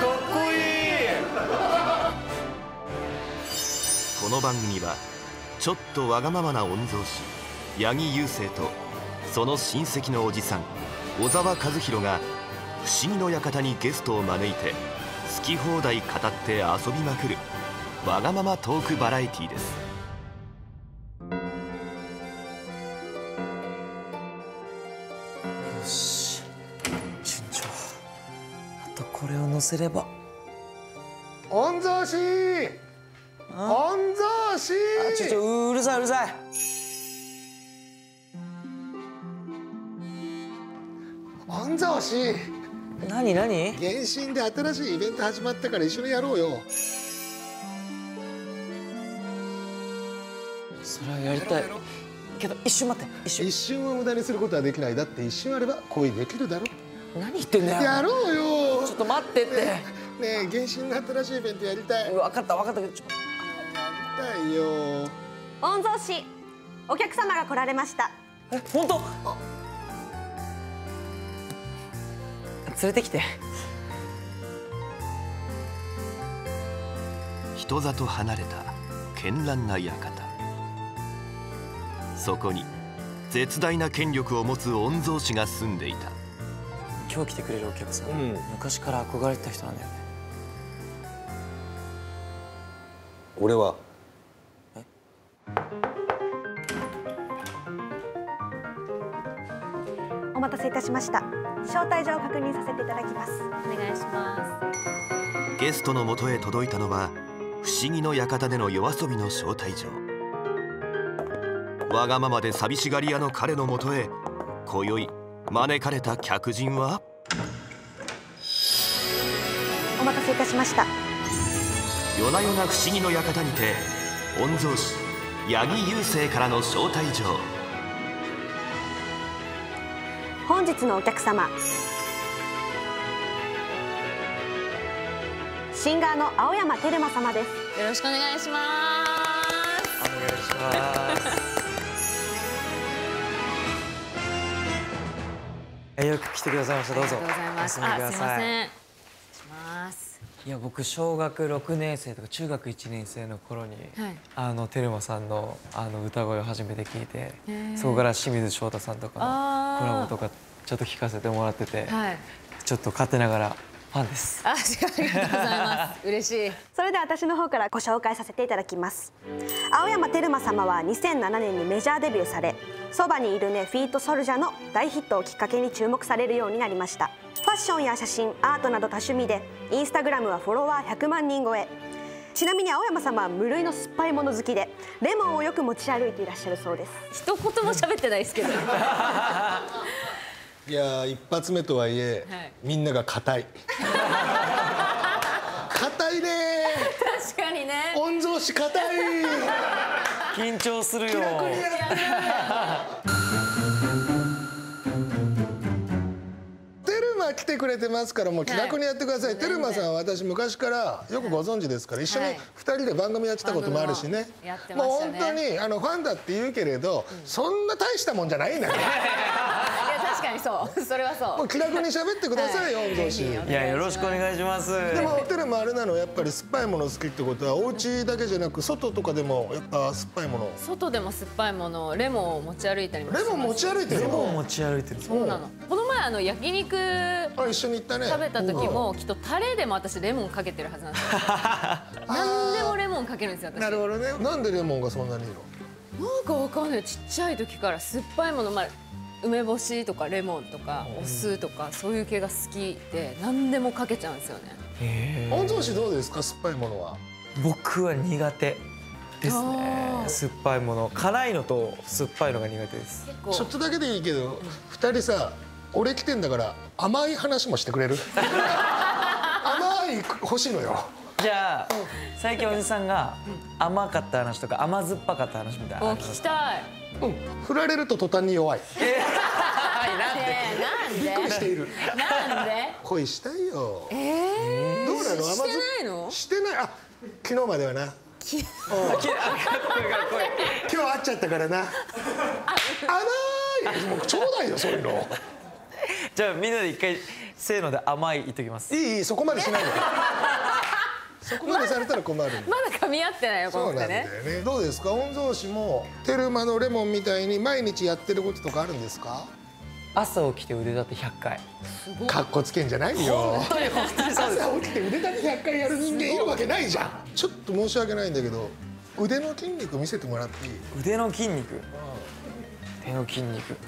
こいい。この番組はちょっとわがままな御曹司八木雄星とその親戚のおじさん小沢和弘が不思議の館にゲストを招いて好き放題語って遊びまくるわがままトークバラエティーです。を乗せれば。御曹司！御曹司！あちょちょうるさいうるさい。御曹司！何何？原神で新しいイベント始まったから一緒にやろうよ。それはやりたい。けど一瞬待って一瞬。一瞬を無駄にすることはできない。だって一瞬あれば恋できるだろ。何言ってんだよ。やろうよと待ってって、ねえ原神の新しいイベントやりたい。や分かった分かったけどちょりたいよ。御曹司お客様が来られました。え本当？連れてきて。人里離れた絢爛な館。そこに絶大な権力を持つ御曹司が住んでいた今日来てくれるお客さん、うん。昔から憧れてた人なんだよね。俺は。お待たせいたしました。招待状を確認させていただきます。お願いしまゲストのもとへ届いたのは不思議の館での夜遊びの招待状。わがままで寂しがり屋の彼のもとへ今宵招かれた客人は？お待たせいたしました。夜な夜な不思議の館にて御曹司八木勇征からの招待状。本日のお客様シンガーの青山テルマ様です。すよろしくお願いします。お願いしますよく来てくださいました。どうぞ。ありがとうございます。あすいません。します。いや僕小学6年生とか中学1年生の頃に、はい。あのテルマさんのあの歌声を初めて聞いてそこから清水翔太さんとかのコラボとかちょっと聞かせてもらってて、はい。ちょっと勝手ながらファンです。あありがとうございます。嬉しい。それでは私の方からご紹介させていただきます。青山テルマ様は2007年にメジャーデビューされ「そばにいるねフィートソルジャ」の大ヒットをきっかけに注目されるようになりました。ファッションや写真アートなど多趣味でインスタグラムはフォロワー100万人超え。ちなみに青山様は無類の酸っぱいもの好きでレモンをよく持ち歩いていらっしゃるそうです。一言も喋ってないですけど いやー一発目とはいえ、はい。みんなが硬い。硬いね確かにね。御曹司硬い。緊張するよ。テルマ来てくれてますからもう気楽にやってください、テルマさんは私昔からよくご存知ですから一緒にはい。二人で番組やってたこともあるしね。番組もやってまもう本当にあのファンだって言うけれど、そんな大したもんじゃないんだよ 確かにそう。それはそう。もう気楽に喋ってくださいよ、はい。い。やよろしくお願いします。でもテルマあれなのやっぱり酸っぱいもの好きってことはお家だけじゃなく外とかでもやっぱ酸っぱいもの。外でも酸っぱいものレモンを持ち歩いたりもレモン持ち歩いてるレモンの持ち歩いてる。そうなの。この前あの焼肉あ一緒に行ったね。食べた時もきっとタレでも私レモンかけてるはずなんですよ。何でもレモンかけるんですよ私。なるほどね。なんでレモンがそんなにいいの？なんかわかんない。ちっちゃい時から酸っぱいものまあ梅干しとかレモンとかお酢とかそういう系が好きで何でもかけちゃうんですよね。御曹司どうですか？酸っぱいものは？僕は苦手ですね。酸っぱいもの。辛いのと酸っぱいのが苦手です。ちょっとだけでいいけど二人さ俺来てんだから甘い話もしてくれる？甘い欲しいのよ。じゃあ最近おじさんが甘かった話とか甘酸っぱかった話みたいな聞きたいうん。振られると途端に弱い。えー、びっくなんでりしている。なんで？恋したいよ。えどうなの？甘酸っしてないの？してない？あ昨日まではな。うん。今日会っちゃったからな。甘い。もうちょうだいよそういうの。じゃあみんなで一回せーので甘い言っときます。いいいいそこまでしないでそこまでされたら困るまだ噛み合ってないよこそうなんだの二人ねよね。どうですか？御曹司もテルマのレモンみたいに毎日やってることとかあるんですか？朝起きて腕立て100回。かっこつけんじゃないよ。本当に本当にそうです。朝起きて腕立て100回やる人間いるわけないじゃん。ちょっと申し訳ないんだけど腕の筋肉見せてもらっていい？腕の筋肉？手の筋肉。でも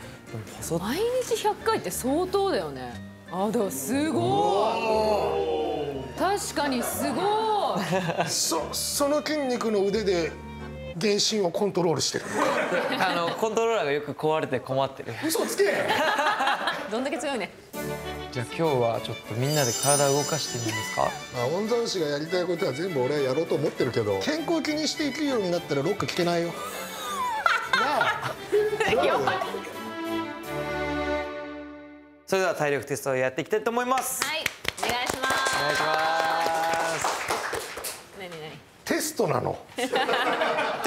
細っ。毎日100回って相当だよね。あでもすごい。確かにすごいそその筋肉の腕で全身をコントロールしてる。あのコントローラーがよく壊れて困ってる。嘘つけ。どんだけ強いね。じゃあ今日はちょっとみんなで体を動かしてみいいですか？まあ御曹司がやりたいことは全部俺はやろうと思ってるけど。健康気にして生きるようになったらロック聞けないよ。なあ。それでは体力テストをやっていきたいと思います。はい。お願いします。お願いしますストなの？テ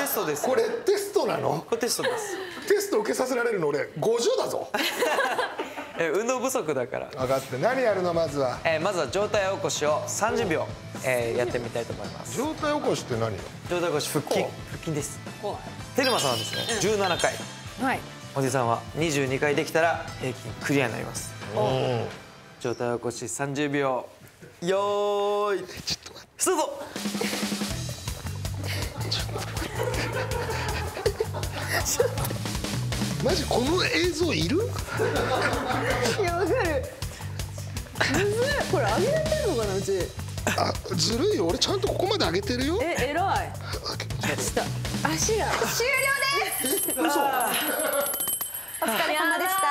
ストです。これテストなの？これテストです。テスト受けさせられるの俺50だぞ。え運動不足だから。分かって何やるの？まずは。えーまずは上体起こしを30秒、えーやってみたいと思います。状態起こしって何よ？上体起こし腹筋。こ腹筋です。こテルマさんはですね17回。うはい。おじさんは22回できたら平均クリアになります。うん上体起こし30秒。よーい。ちょっと待って。スタートマジこの映像いる？いやわかる。むずい。これ上げられてるのかなうち。あずるいよ。俺ちゃんとここまで上げてるよ。え偉い。あした足が終了です。嘘。お疲れ様でした。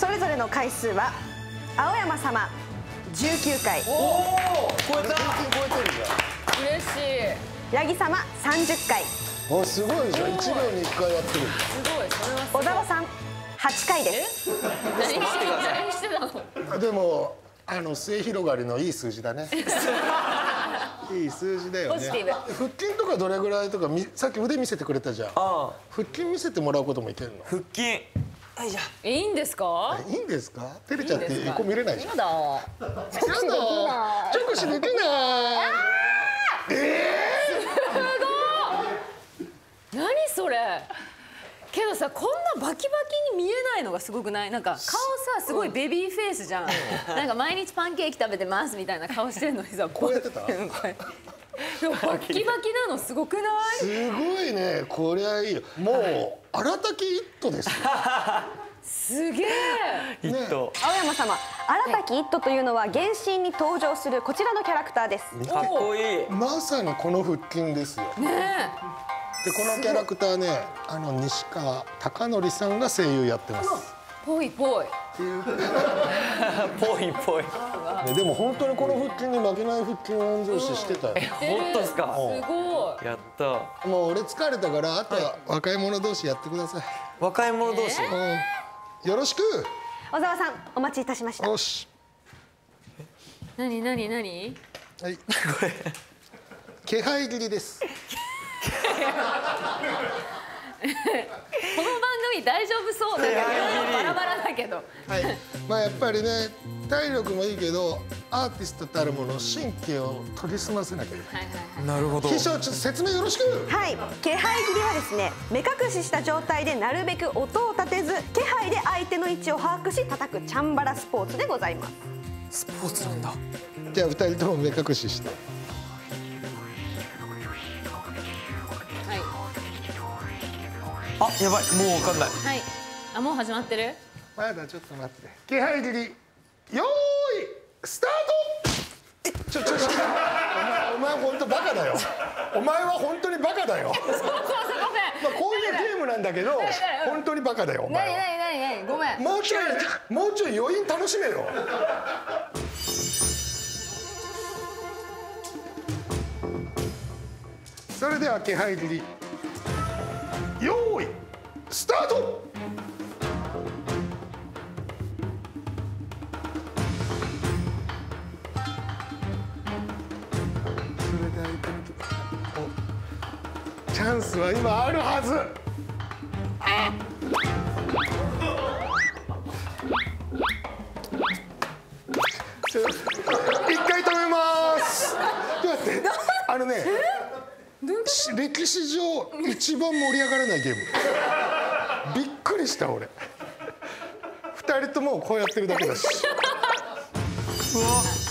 それぞれの回数は青山様19回。超えた超えてる嬉しい。八木様30回。じゃんおすごいじゃん。1秒に1回やってる。すごいそれはすごい。小沢さん8回です。何してたの？あでもあの末広がりのいい数字だね。いい数字だよね。ポジティブ。腹筋とかどれぐらいとかみさっき腕見せてくれたじゃん。ああ。腹筋見せてもらうこともいけるの？腹筋はいじゃえいいんですか？いいんですか？照れちゃっていいんですか横見れないじゃん。やだ。直視できない。何それ？けどさこんなバキバキに見えないのがすごくない？なんか顔さすごいベビーフェイスじゃん。なんか毎日パンケーキ食べてますみたいな顔してるのにさ こうやってた？でもバキバキなのすごくない？すごいね。こりゃいいよ。もう荒滝一途ですよ。すげえ。一頭青山様荒滝一斗というのは原神に登場するこちらのキャラクターです。かっこいい。まさにこの腹筋ですよ。ねでこのキャラクターねあの西川貴教さんが声優やってます。えぽいぽい。ぽい ぽい。ねでも本当にこの腹筋に負けない腹筋を御曹司してたよ。本当ですか？すごい。やった。もう俺疲れたからあとは若い者同士やってください、若い者同士？うん。よろしく。小沢さんお待ちいたしました。よし。何何何？はい。気配切りです この番組大丈夫そうなんかいろいろバラバラだけど。はい。まあやっぱりね体力もいいけどアーティストたるもの神経を研ぎ澄ませなきゃいけない。はいはいはい。なるほど。秘書ちょっと説明よろしく。はい。気配切りはですね目隠しした状態でなるべく音を立てず気配で相手の位置を把握し叩くチャンバラスポーツでございます。スポーツなんだ。じゃあ二人とも目隠ししてあやばい。もうわかんない。はい。あもう始まってる？まだちょっと待って。気配切り。よーい。スタート。ちょちょちょ。お前お前本当バカだよ。お前は本当にバカだよ。ごめん。まあこういうゲームなんだけど本当にバカだよお前は。何何何何ごめん。もうちょいもうちょい余韻楽しめよ。それでは気配切り用意スタート。チャンスは今あるはず。あ一回止めます。あのね歴史上一番盛り上がらないゲーム。びっくりした俺。二人ともこうやってるだけだし。うわ。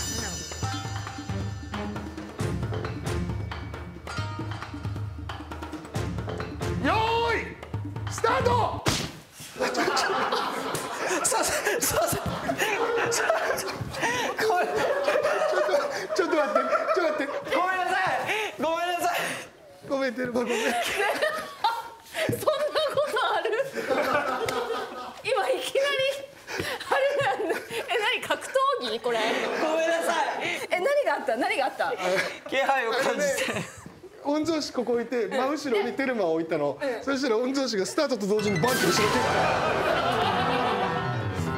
これ。ごめんなさい。え何があった？何があった？気配を感じて。御曹司ここ置い。て。真後ろにテルマを置い。たの、そしたら御曹司がスタートと同時にバンって後ろ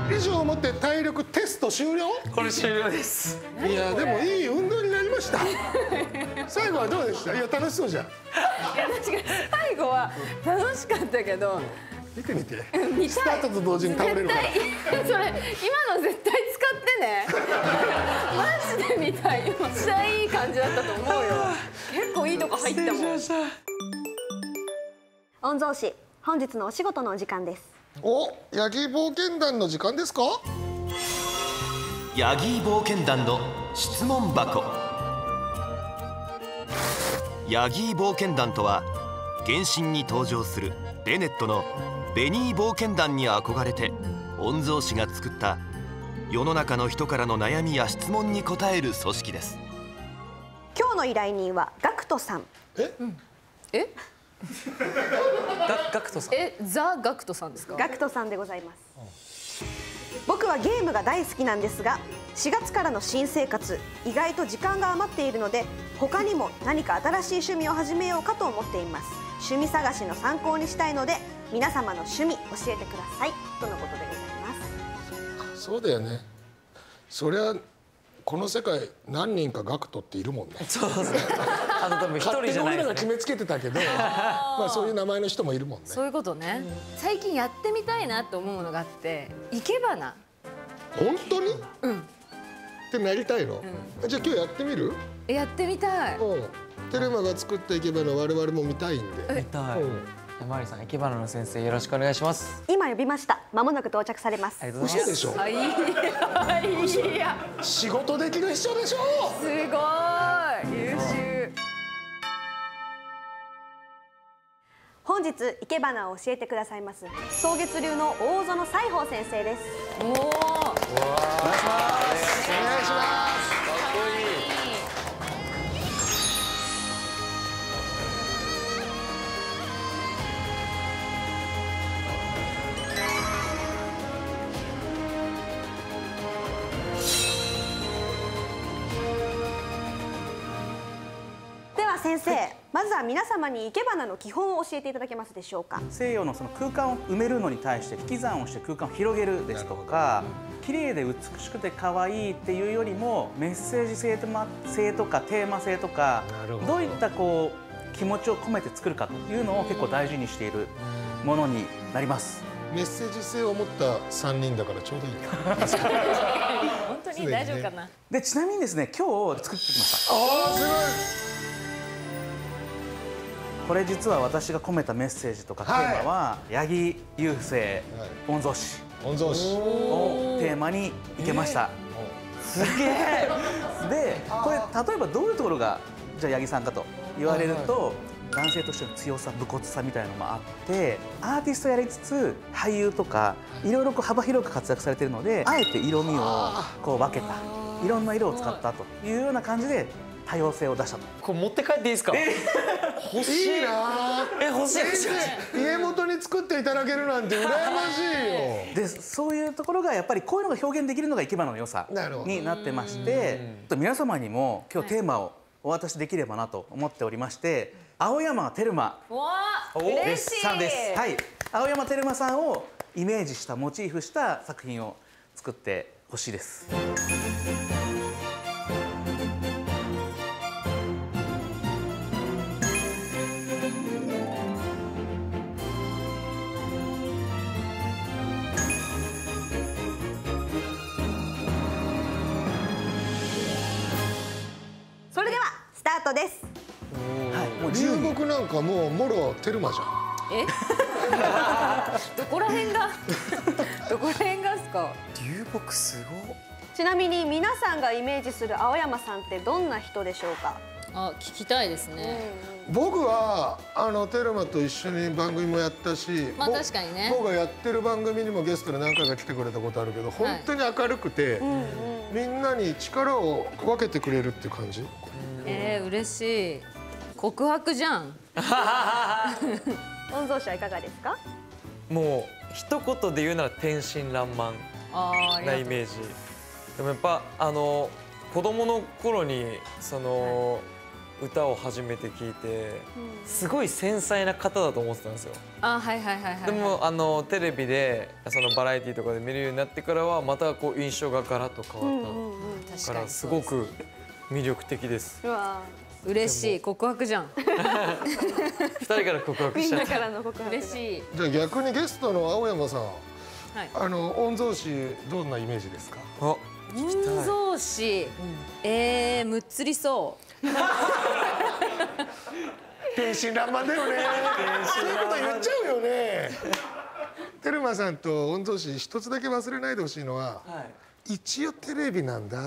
手以上をもって体力テスト終了これ終了ですい。やでもい。い。運動になりました最後はどうでしたい。や楽しそうじゃん。い。や確かに最後は楽しかったけど見てみて。見たい。スタートと同時に倒れるから。絶対。それ今の絶対使ってね。マジで見たい。めっちゃいい感じだったと思うよ。結構いいとこ入ったもん。御曹司本日のお仕事のお時間です。おヤギ冒険団の時間ですか？ヤギー冒険団の質問箱。ヤギー冒険団とは原神に登場するベネットのベニー冒険団に憧れて御曹司が作った世の中の人からの悩みや質問に答える組織です。今日の依頼人はガクトさん。え？え？ガガクトさん。えザ・ガクトさんですか？ガクトさんでございます。僕はゲームが大好きなんですが4月からの新生活意外と時間が余っているので他にも何か新しい趣味を始めようかと思っています。趣味探しの参考にしたいので皆様の趣味教えてください。とのことでございます。そうだよね。そりゃこの世界何人かガクトっているもんね。そうですねあの多分一人勝手にじゃないですね俺らが決めつけてたけど まあそういう名前の人もいるもんね。そういうことね。最近やってみたいなと思うのがあって生け花本当に？うん。ってなりたいの、じゃあ今日やってみる？やってみたい。うん。テレマが作った生け花我々も見たいんで。見たい。うん山りさん生け花の先生よろしくお願いします。今呼びました。間もなく到着されます。ありがとうございます。嘘でしょ？あいやいや仕事できる人でしょすごい。優秀。本日生け花を教えてくださいます。草月流の大園西宝先生です。おお先生まずは皆様に生け花の基本を教えていただけますでしょうか。西洋のその空間を埋めるのに対して引き算をして空間を広げるですとか綺麗で美しくて可愛いっていうよりもメッセージ性とま性とかテーマ性とかど。どういったこう気持ちを込めて作るかというのを結構大事にしているものになります。メッセージ性を持った三人だからちょうどいいね 本当に大丈夫かな。でちなみにですね今日作ってきました。ああすこれ実は私が込めたメッセージとかテーマは八木雄星御曹司御曹司をテーマにいけました。すげえ。でこれ例えばどういうところがじゃあ八木さんかと言われると、男性としての強さ武骨さみたいなのもあってアーティストやりつつ俳優とかい。ろいろ幅広く活躍されてるのであえて色味をこう分けた。いろんな色を使ったというような感じで多様性を出したと。これ持って帰っていいですか？欲しいいいな。え欲しい。欲しい。先生家元に作っていただけるなんて羨ましいよ。でそういうところがやっぱりこういうのが表現できるのが生け花の良さなるほど。になってましてと皆様にも今日テーマをお渡しできればなと思っておりまして青山テルマわあで嬉しいすさんです。はい、青山テルマさんをイメージしたモチーフした作品を作ってほしいです。かもうもろテルマじゃん。え？どこら辺が？どこら辺がですか？流木すごっ。ちなみに皆さんがイメージする青山さんってどんな人でしょうか？あ聞きたいですね、僕はあのテルマと一緒に番組もやったし、まあぼ確かにね。僕がやってる番組にもゲストで何回か来てくれたことあるけど本当に明るくて、みんなに力を分けてくれるっていう感じ？えー、嬉しい告白じゃん。御曹司はいかがですか？もう一言で言うなら天真爛漫なイメージ。でもやっぱあの子供の頃にその、歌を初めて聞いてすごい繊細な方だと思ってたんですよ。あはいはいはいはいでもあのテレビでそのバラエティとかで見るようになってからはまたこう印象がガラッと変わった確かにからす。ごく魅力的です。うわ嬉しい告白じゃん。二人から告白みんなしちゃった。からの告白嬉しい。じゃあ逆にゲストの青山さん。はい。あの御曹司どんなイメージですか？あ御曹司。えー、むっつりそう。天真爛漫だよね。そういうこと言っちゃうよね。テルマさんと御曹司一つだけ忘れないでほしいのははい。一応テレビなんだ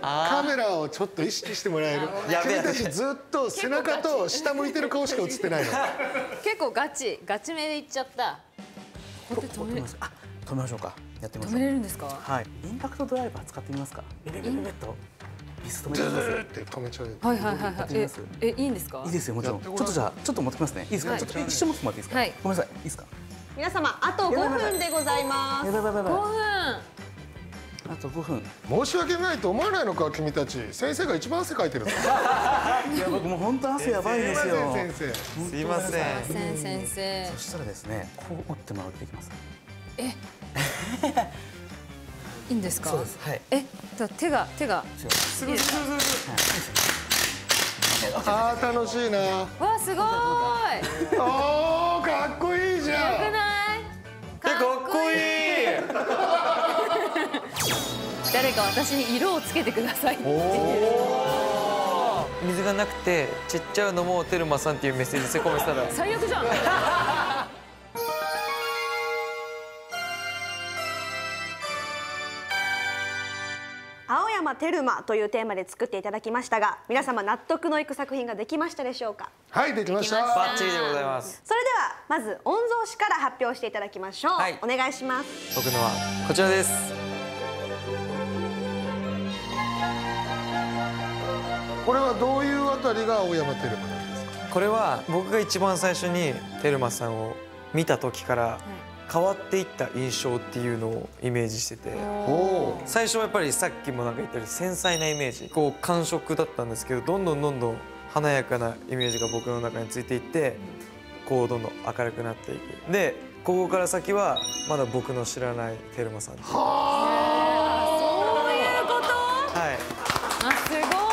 カメラをちょっと意識してもらえる？君たちずっと背中と下向いてる顔しか映ってないの。結構ガチ。ガチめでいっちゃった。これで止め止めますあ止めましょうか。やってみま止めしょう。れるんですか？はい。インパクトドライバー使ってみますか？ベベベベベッと椅子止めズてみますーって止めちゃうはいはいはいはい。ええいいんですか？いいですよもちろん。ちょっとじゃあちょっと持ってきますね。いいですか、はい。ちょっと一瞬持ってもらっていいですか、はい。ごめんなさい。いいですか？皆様あと5分でございます。やばいやばいやばい5分。あと5分。申し訳ないと思わないのか君たち。先生が一番汗かいてるぞ。いや僕もう本当汗やばいですすいよません。先生すいません先先生。そしたらですねこう持ってもらうとできます。いいんですか？そうです。はい。え？だ手が手が。すぐすぐすぐあー楽しいな。わあすごーい。おーかっこいいじゃん。よくない？えかっこいい誰か私に色をつけてくださいっていう。水がなくてちっちゃうのもテルマさんっていうメッセージせ込めてたら。最悪じゃん。青山テルマというテーマで作っていただきましたが皆様納得のいく作品ができましたでしょうか？はいできました。できました。バッチリでございます。それではまず御曹司から発表していただきましょう、はい。お願いします。僕のはこちらですこれはどういうあたりが青山テルマなんですか？これは僕が一番最初にテルマさんを見た時から変わっていった印象っていうのをイメージしてて最初はやっぱりさっきもなんか言ったように繊細なイメージこう感触だったんですけどどんどんどんどん華やかなイメージが僕の中についていってこうどんどん明るくなっていく。でここから先はまだ僕の知らないテルマさんっていう。そういうこと？はい。あすご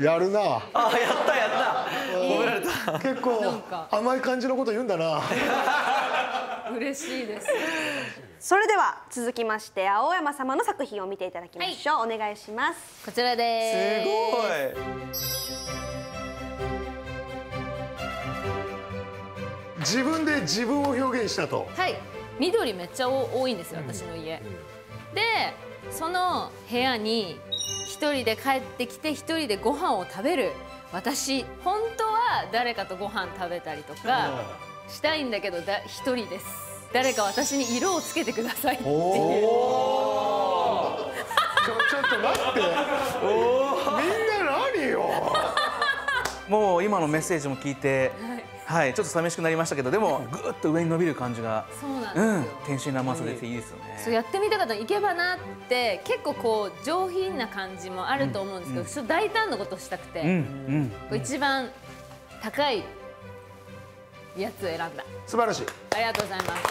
やるな。あやったやった。褒められた。結構甘い感じのこと言うんだな。い 嬉しいです。それでは続きまして青山様の作品を見ていただきましょう、お願いします。こちらですごい。自分で自分を表現したと。はい。緑めっちゃ多いんですよ私の家、でその部屋に一人で帰ってきて一人でご飯を食べる。私本当は誰かとご飯食べたりとかしたいんだけどだ一人です。誰か私に色をつけてくださいっていう。ちょちょっと待って。みんな何よ。もう今のメッセージも聞いてはい、ちょっと寂しくなりましたけどでもぐーっと上に伸びる感じがそうなんうんですよ、天真爛漫さ出ていいですよね。そうやってみたかったのいけばなって結構こう上品な感じもあると思うんですけど、ちょっと大胆なことしたくて、うんうんこう一番高いやつを選んだ。素晴らしい。ありがとうございます。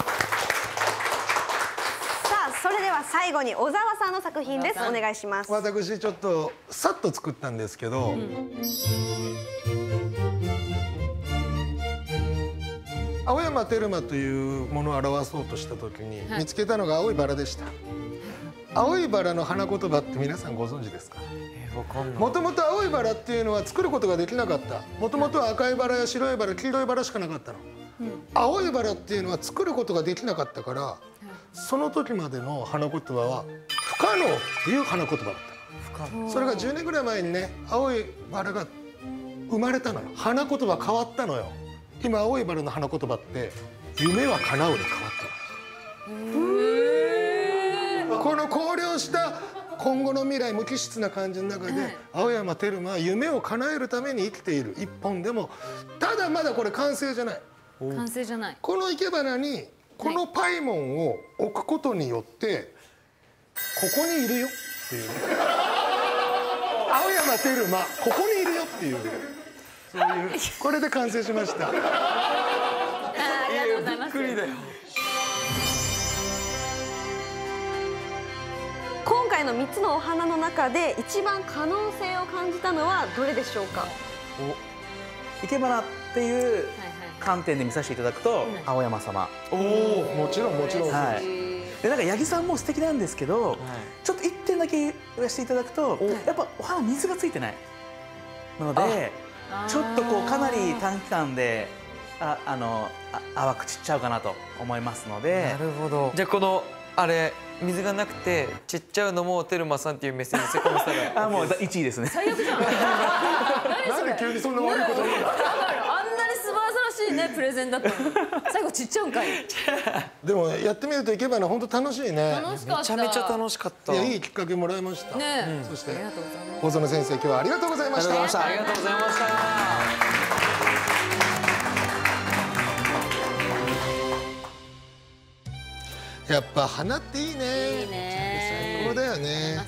さあそれでは最後に小沢さんの作品です。お願いします。私ちょっとさっと作ったんですけど、青山テルマというものを表そうとした時に、はい。見つけたのが青いバラでした。青いバラの花言葉って皆さんご存知ですか？えー、わかんない。もともと青いバラっていうのは作ることができなかった。もともとは赤いバラや白いバラ黄色いバラしかなかったの、青いバラっていうのは作ることができなかったからその時までの花言葉は不可能っていう花言葉だったの。それが10年ぐらい前にね青いバラが生まれたのよ。花言葉変わったのよ今青いバラの花言葉って夢は叶うに変わったのこの考慮した今後の未来無機質な感じの中で、青山テルマは夢を叶えるために生きている。一本でもただまだこれ完成じゃない。完成じゃない。この生け花にこのパイモンを置くことによってここにいるよっていう。ね 青山テルマここにいるよっていう。ねそういうこれで完成しました。あありがとうございます。びっくりだよ。今回の3つのお花の中で一番可能性を感じたのはどれでしょうか？生け花っていう観点で見させていただくと、青山様。おおもちろんもちろん、はい。でなんか八木さんも素敵なんですけど、ちょっと一点だけ言わせていただくと、やっぱお花水がついてないのでちょっとこうかなり短期間でああのあ淡く散っちゃうかなと思いますので。なるほど。じゃあこのあれ水がなくて散っちゃうのもテルマさんっていう目線にセコミしたら。あもう1位ですね。最悪じゃんなんで急にそんな悪いこと言うんなに素晴らしいねプレゼンだったの。に 最後ちっちゃうんかい。でもやってみるといけばな本当楽しいね。楽しかった。めちゃめちゃ楽しかった。いやいいきっかけもらいました、ねえ。そしてありがとうございます。細野先生今日はありがとうございました。ありがとうございました。やっぱ花っていいね。いいね。最高だよね。ね。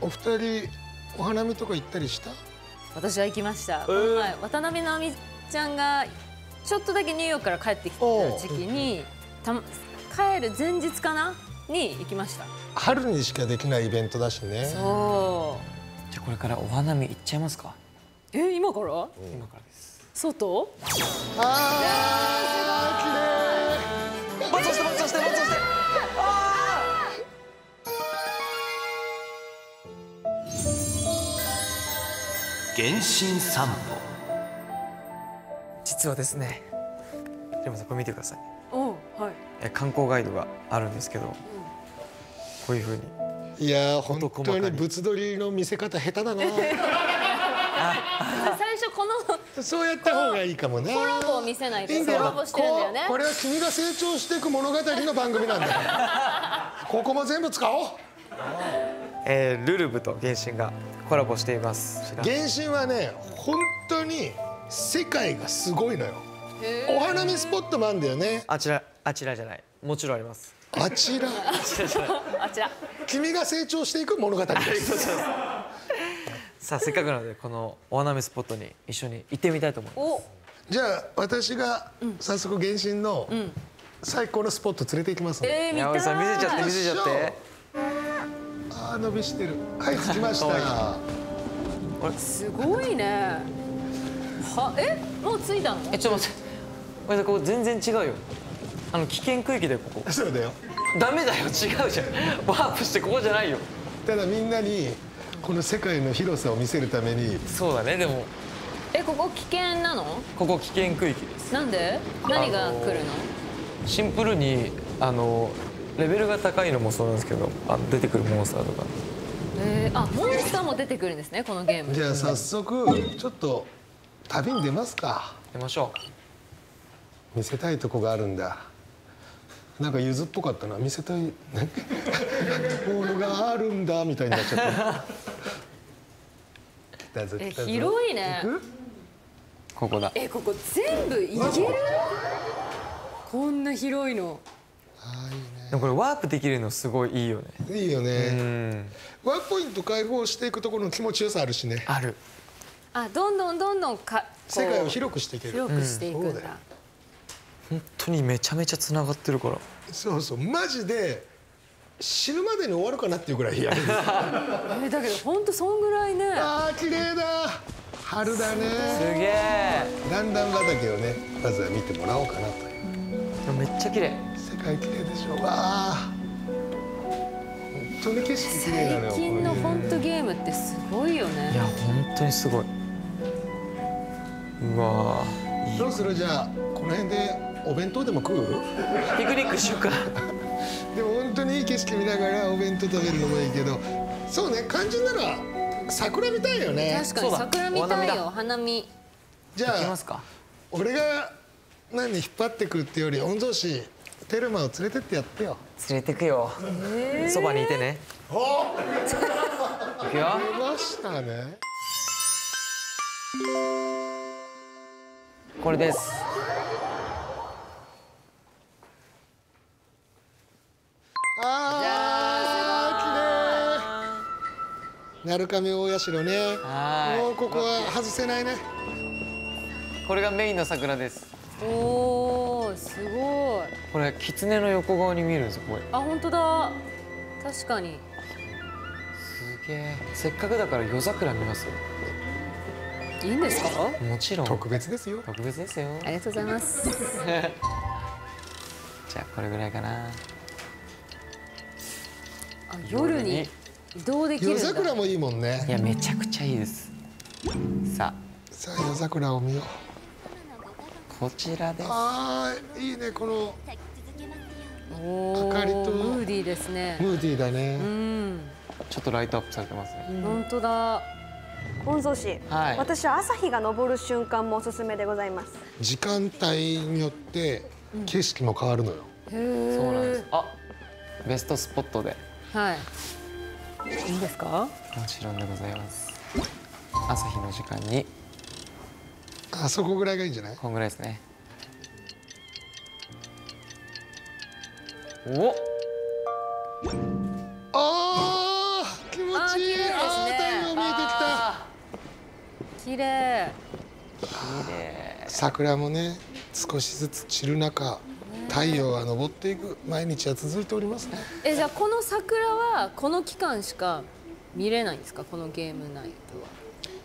お二人お花見とか行ったりした？私は行きました、この前渡辺直美ちゃんがちょっとだけニューヨークから帰ってきてた時期にたま帰る前日かなに行きました。春にしかできないイベントだしね。そう。じゃあこれからお花見行っちゃいますか？え今から？今からです。外？あー綺麗バツしてバツしてバツして原神散歩実はですねテルマさんこれ見てください。おうはい。え観光ガイドがあるんですけどこういう風に。いやー本当に物撮りの見せ方下手だな。最初このそうやった方がいいかもねコラボを見せないといいんだよ。コラボしてるんだよね。これは君が成長していく物語の番組なんだよここも全部使おう。えールルブと原神がコラボしています。原神はね本当に世界がすごいのよ。お花見スポットもあるんだよね。あちらあちらじゃない。もちろんあります。あちら。あちら君が成長していく物語です。さあせっかくなのでこのお花見スポットに一緒に行ってみたいと思います。お。じゃあ私が早速原神の最高のスポット連れて行きますので、えー、見八百さん見せちゃって見せちゃって。あー伸びしてる。はい着きました。すごいねはえもう着いたの？えちょっと待って。これここ全然違うよ。あの危険区域だよこ。こそうだよ。ダメだよ。違うじゃん。ワープしてここじゃないよ。ただみんなにこの世界の広さを見せるために。そうだねでも。えここ危険なの？ここ危険区域です。なんで？何が来るの？シンプルにあのレベルが高いのもそうなんですけどあの出てくるモンスターとか。えー、あモンスターも出てくるんですねこのゲーム。じゃあ早速ちょっと旅に出ますか。出ましょ見せたいとこがあるんだ。なんかゆずっぽかったな。見せたい。ものがあるんだみたいになっちゃった。来たぞえ来たぞ。広いね。ここだ。えここ全部いける？こんな広いの。あでもこれワープできるのすごいいいよね。あいいね。いいようねん。ワンポイント解放していくところの気持ちよさあるしね。あるあどんどんどんどんか世界を広くしていける。広くしていくんだ,、うん本当にめちゃめちゃつながってるから。そうそう。マジで死ぬまでに終わるかなっていうぐらいやる。えーだけど本当そんぐらいね。あー綺麗だ。春だすねげえ。段々畑をねまずは見てもらおうかなという。めっちゃ綺麗。世界綺麗でしょわあ本当に景色綺麗なのよ最近のこ本当ゲームってすごいよね。いや本当にすごい。うわー。いいどうするじゃあこの辺でお弁当でも食う？ピクニックしようか。でも本当にいい景色見ながらお弁当食べるのもいいけど。そうね肝心なのは桜見たいよね。確かに桜見たいよ。花見じゃあ行きますか。俺が何引っ張ってくってより御曹司テルマを連れてってやってよ。連れてくよ。そばにいてね。お行くよ。出ましたねこれです。あー綺麗鳴亀大社ねはいもうここは外せないねこれがメインの桜です。おーすごいこれ狐の横顔に見えるんですよ。これ。あ本当だ確かにすげえ。せっかくだから夜桜見ますよ。いいんですか？もちろん。特別ですよ。特別ですよ。ありがとうございます。じゃあこれぐらいかな。あ夜に移動できるんだ。夜桜もいいもんいねやめちゃくちゃいいです。ささあ夜桜を見よう。あこちらです。あーいいねこの。お明かりと。ームーディーですね。ムーディーだうねん。ちょっとライトアップされてますね。本当だ御曹司、はい。私は朝日が昇る瞬間もおすすめでございます。時間帯によって景色も変わるのよ。へそうなんです。え。あ、ベストスポットで。はい。いいんですか？もちろんでございます。朝日の時間に。あそこぐらいがいいんじゃない？こんぐらいですね。お、あ綺麗。綺麗。桜もね少しずつ散る中太陽が昇っていく毎日は続いておりますね。えじゃあこの桜はこの期間しか見れないんですか？このゲーム内では。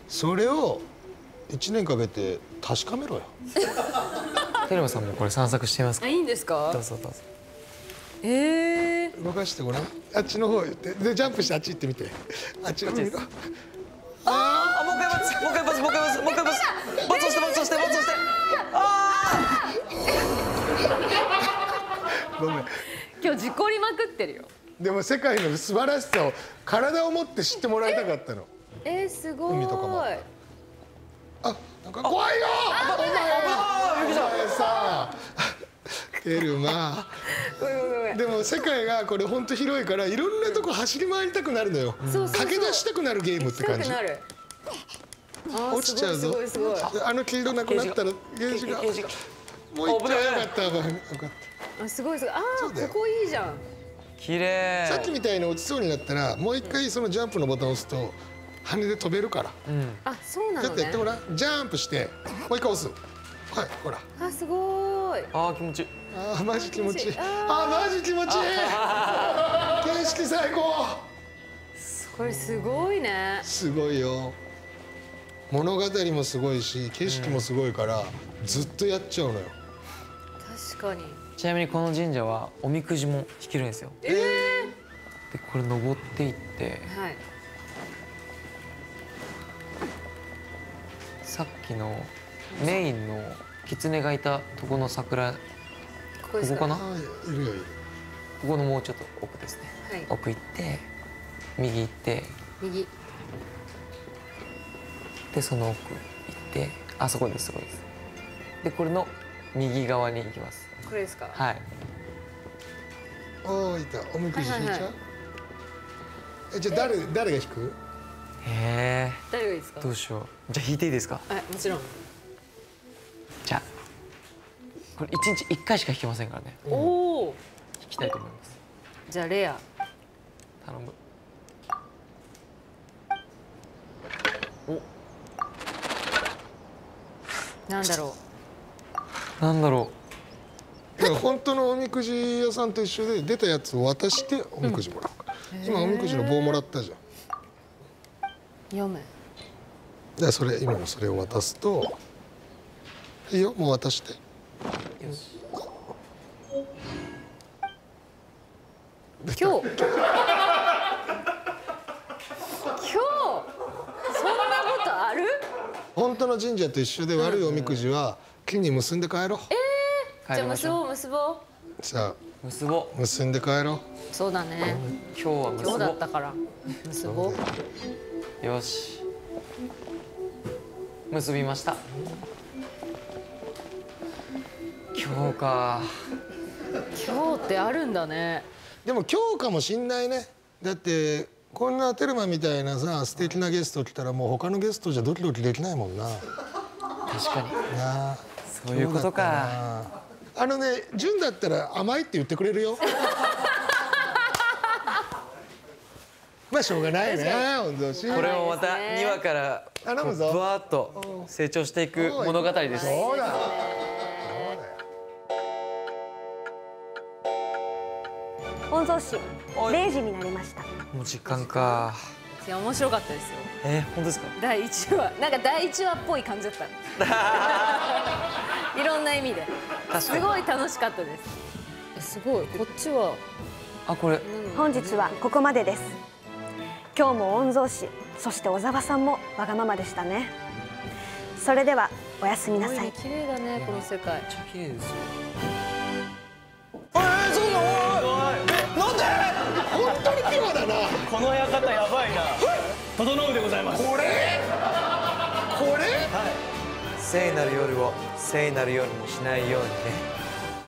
それを1年かけて確かめろよ。テルマさんもこれ散策してみますか？あいいんですか？どうぞどうぞ。えー、動かしてごらん。あっちの方行って。でジャンプしてあっち行ってみて。あっちの方見ろ。あ、ももう一回バツ、もう一回バツ、もう一回バツ、もう一回バツ。バツ押して、バツ押して、バツ押して。ごめん今日事故りまくってるよでも世界の素晴らしさを体を持って知ってもらいたかったのえー、すごい海とかもあなんか怖いよお前お前さテルマでも世界がこれ本当広いからいろんなとこ走り回りたくなるのようそうそう駆け出したくなるゲームって感じ深くなるあー落ちちゃうぞ。あの黄色なくなったらゲージが。もう一回よかったよかっあすごいすごい。あそうだよ。ーここいいじゃん。綺麗。たさっきみたいに落ちそうになったらもう一回そのジャンプのボタンを押すと羽で飛べるから。うん。あそうなのね。ちょっとやってごらんジャンプしてもう一回押す。はいほら。あすごい。あー気持ちいい。あーマジ気持ちいい。ああーマジ気持ちいい。景色最高。これすごいね。すごいよ物語もすごいし景色もすごいから、ずっとやっちゃうのよ。確かに。ちなみにこの神社はおみくじも引けるんですよ。でこれ登っていってはい。さっきのメインの狐がいたとこの桜ここですか？ここかな？あーいるよいる。ここのもうちょっと奥ですね。はい。奥行って右行って右でその奥行ってあそこですそこです。でこれの右側に行きます。これですか？はい。おーいたおみくじ引いちゃう、はいはいはいえじゃあ誰誰が引く？へえ。誰がいいですか？どうしよう。じゃあ引いていいですか？はいもちろんじゃあこれ一日一回しか引けませんからね。おお引きたいと思います。じゃあレア頼む。なんだろなんだろだから本当のおみくじ屋さんと一緒で出たやつを渡しておみくじもらう。から、今おみくじの棒もらったじゃん。読めからそれ今のそれを渡すといいよもう渡して。う。よし。今日 本当の神社と一緒で悪いおみくじは木に結んで帰ろう。じゃあ結ぼう結ぼう。さあ。結ぼう。結んで帰ろそうだね。今日は結今日だぼったから。結ぼう。うよし。結びました。今日か。今日ってあるんだね。うでも今日かもしんないね。だってこんなテルマみたいなさ素敵なゲスト来たらもう他のゲストじゃドキドキできないもんな。確かに。なあそういうことか。あのね純だったら甘いって言ってくれるよ。まあしょうがないね本当し。これもまた2話から頼むぞ。ぶわーっと成長していく物語です。そうだ。御曹司0時になりましたもう時間か。いや面白かったですよ。えー、本当ですか？第1話なんか第1話っぽい感じだった。いろんな意味で。すごい楽しかったです。えすごい。こっちは？あこれ。本日はここまでです。今日も御曹司そして小沢さんもわがままでしたね。それではおやすみなさい。綺麗だねこの世界。めっちゃ綺麗ですよこの館やばいな。整うでございます。これ？これ？聖なる夜を聖なる夜にしないようにね